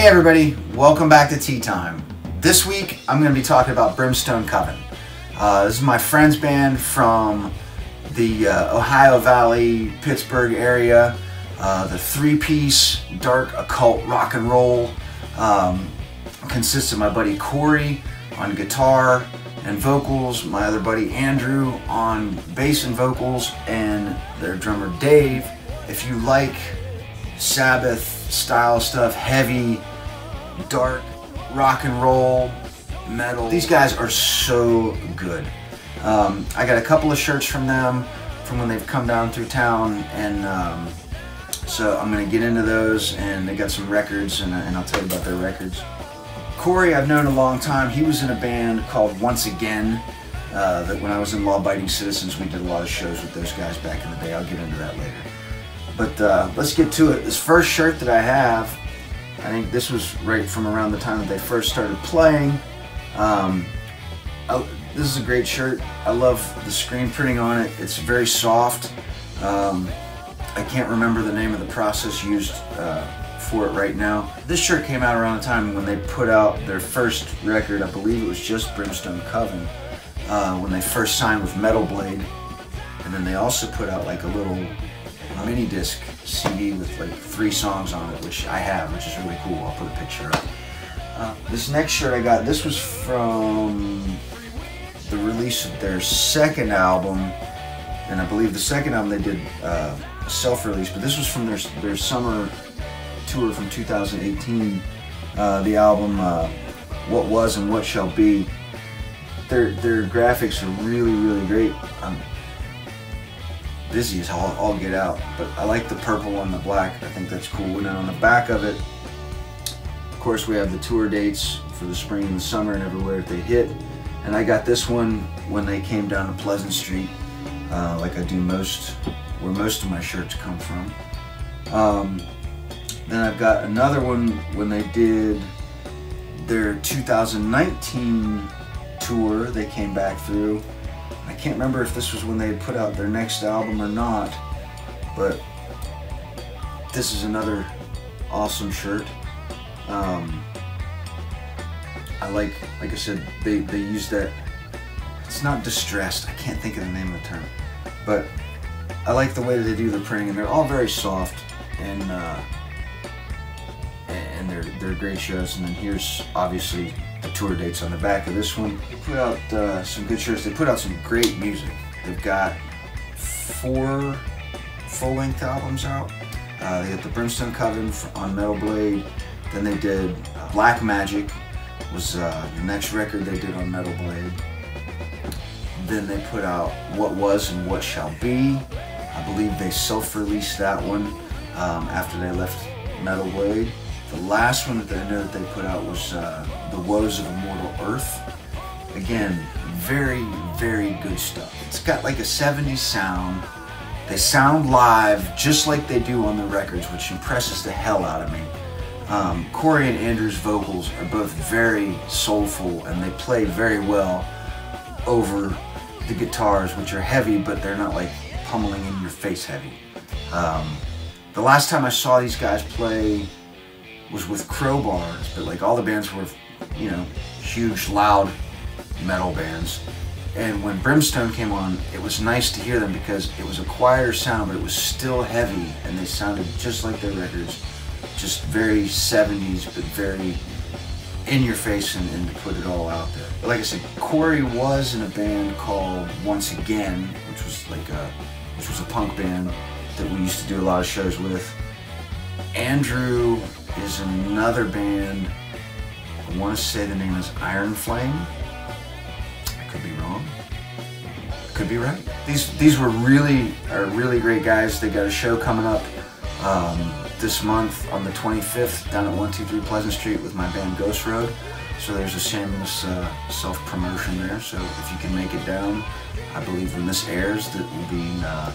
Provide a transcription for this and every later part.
Hey everybody, welcome back to Tee Time. This week I'm going to be talking about Brimstone Coven. Uh, this is my friend's band from the uh, Ohio Valley, Pittsburgh area. Uh, the three-piece dark occult rock and roll um, consists of my buddy Corey on guitar and vocals, my other buddy Andrew on bass and vocals, and their drummer Dave. If you like Sabbath style stuff, heavy, dark, rock and roll, metal. These guys are so good. Um, I got a couple of shirts from them from when they've come down through town, and um, so I'm gonna get into those. And they got some records, and, and I'll tell you about their records. Corey, I've known a long time. He was in a band called Once Again. Uh, that when I was in Law Abiding Citizens, we did a lot of shows with those guys back in the day. I'll get into that later. But uh, let's get to it. This first shirt that I have, I think this was right from around the time that they first started playing. Um, I, this is a great shirt. I love the screen printing on it. It's very soft. Um, I can't remember the name of the process used uh, for it right now. This shirt came out around the time when they put out their first record. I believe it was just Brimstone Coven uh, when they first signed with Metal Blade. And then they also put out like a little mini disc CD with like three songs on it, which I have, which is really cool. I'll put a picture up. Uh, this next shirt I got, this was from the release of their second album, and I believe the second album they did uh, self-release, but this was from their their summer tour from 2018. Uh, the album uh, "What Was and What Shall Be." Their their graphics are really really great. All, all get out, but I like the purple and the black. I think that's cool. And then on the back of it, of course, we have the tour dates for the spring and the summer and everywhere they hit. And I got this one when they came down to Pleasant Street, uh, like I do most, where most of my shirts come from. Um, then I've got another one when they did their 2019 tour. They came back through. I can't remember if this was when they had put out their next album or not, but this is another awesome shirt. Um, I like, like I said, they, they use that, it's not distressed, I can't think of the name of the term, but I like the way they do the printing, and they're all very soft, and uh, and they're, they're great shows, and then here's obviously the tour dates on the back of this one. They put out uh, some good shirts, they put out some great music. They've got four full-length albums out. Uh, they got the Brimstone Coven on Metal Blade, then they did uh, Black Magic, was uh, the next record they did on Metal Blade. Then they put out What Was and What Shall Be. I believe they self-released that one um, after they left Metal Blade. The last one that I know that they put out was uh, The Woes of Immortal Earth. Again, very, very good stuff. It's got like a 70s sound. They sound live just like they do on the records, which impresses the hell out of me. Um, Corey and Andrew's vocals are both very soulful and they play very well over the guitars, which are heavy, but they're not like pummeling in your face heavy. Um, the last time I saw these guys play was with Crowbars, but like all the bands were, you know, huge, loud metal bands. And when Brimstone came on, it was nice to hear them because it was a quieter sound, but it was still heavy, and they sounded just like their records just very 70s, but very in your face and, and, to put it all out there. But like I said, Corey was in a band called Once Again, which was like a, which was a punk band that we used to do a lot of shows with. Andrew is another band. I want to say the name is Iron Flame. I could be wrong. Could be right. These these were really are really great guys. They got a show coming up. Um, this month on the 25th down at 123 Pleasant Street with my band Ghost Road. So there's a shameless uh, self-promotion there. So if you can make it down, I believe when this airs, that will be uh,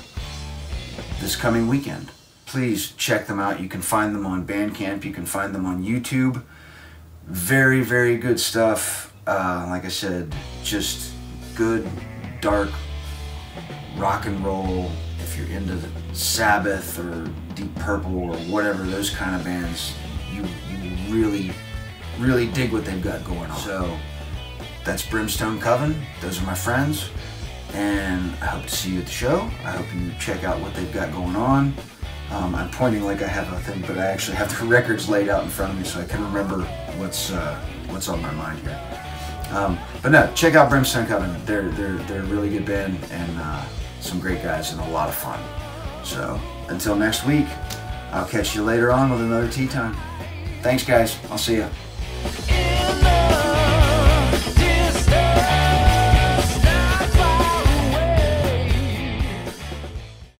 this coming weekend. Please check them out. You can find them on Bandcamp. You can find them on YouTube. Very, very good stuff. Uh, like I said, just good, dark rock and roll. If you're into the Sabbath or Deep Purple or whatever those kind of bands, you you really really dig what they've got going on. So that's Brimstone Coven. Those are my friends, and I hope to see you at the show. I hope you check out what they've got going on. Um, I'm pointing like I have a thing, but I actually have the records laid out in front of me, so I can remember what's uh, what's on my mind here. Um, but no, check out Brimstone Coven. They're they're they're a really good band and uh, some great guys and a lot of fun. So until next week, I'll catch you later on with another tee time. Thanks, guys. I'll see you.